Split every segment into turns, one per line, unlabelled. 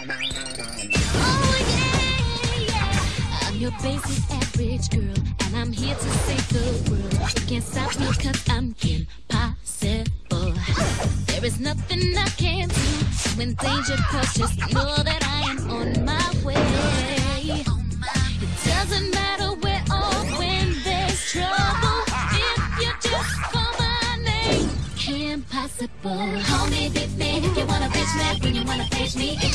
i'm your basic average girl And I'm here to save the world. You can't stop me cause I'm Kim Possible. There is nothing I can't do To endanger cause just know that I am on my way. It doesn't matter where or when there's trouble If you just call my name Kim Possible Hold me, beat me. If you wanna reach me When you wanna face me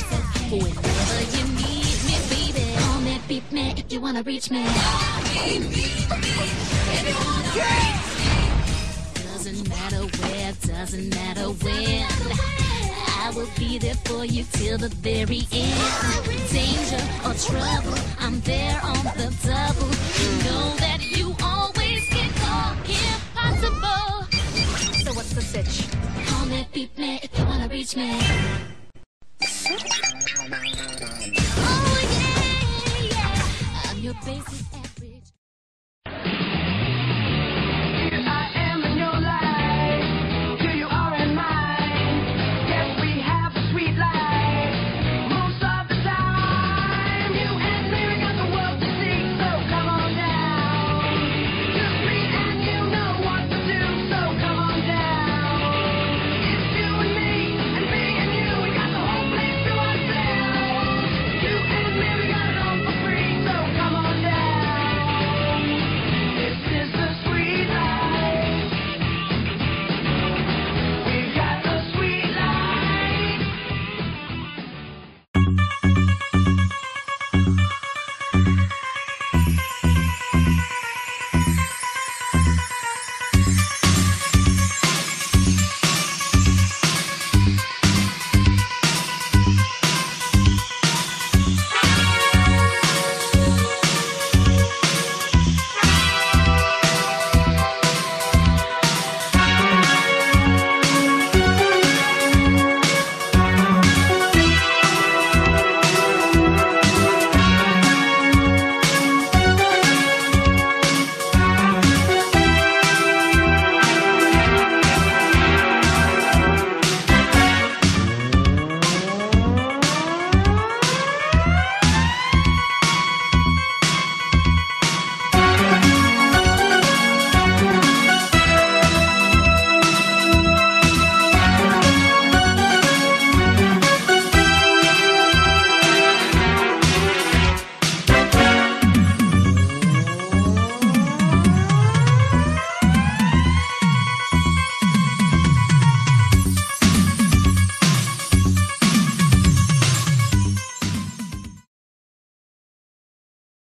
wanna reach me. Doesn't matter where, doesn't matter when. I will be there for you till the very end. Danger or trouble, I'm there on the double. You know that you always get called Kim Possible.
So what's the sitch?
Call me, beat me if you wanna reach me. the bass